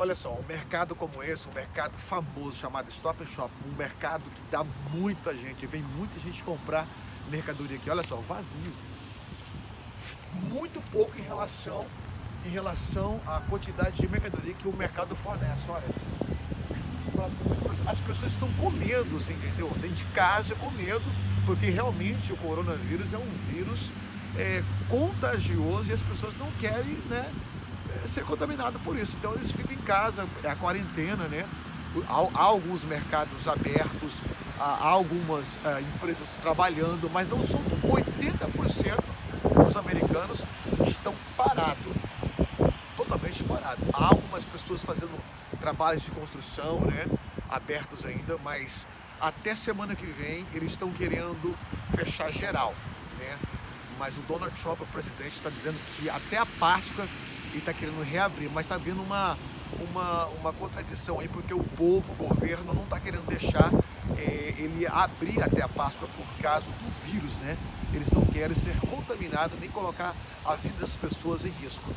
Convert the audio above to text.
Olha só, um mercado como esse, um mercado famoso chamado Stop Shop, um mercado que dá muita gente, vem muita gente comprar mercadoria aqui. Olha só, vazio. Muito pouco em relação em relação à quantidade de mercadoria que o mercado fornece. Olha, as pessoas estão com medo, você entendeu? Dentro de casa com medo, porque realmente o coronavírus é um vírus é, contagioso e as pessoas não querem, né? É, ser contaminado por isso. Então eles ficam em casa, é a quarentena, né? Há, há alguns mercados abertos, há, algumas uh, empresas trabalhando, mas não são 80% dos americanos estão parados, totalmente parados. Há algumas pessoas fazendo trabalhos de construção, né? Abertos ainda, mas até semana que vem eles estão querendo fechar geral, né? Mas o Donald Trump, o presidente, está dizendo que até a Páscoa e está querendo reabrir, mas está havendo uma, uma, uma contradição aí, porque o povo, o governo, não está querendo deixar é, ele abrir até a Páscoa por causa do vírus, né? Eles não querem ser contaminados nem colocar a vida das pessoas em risco.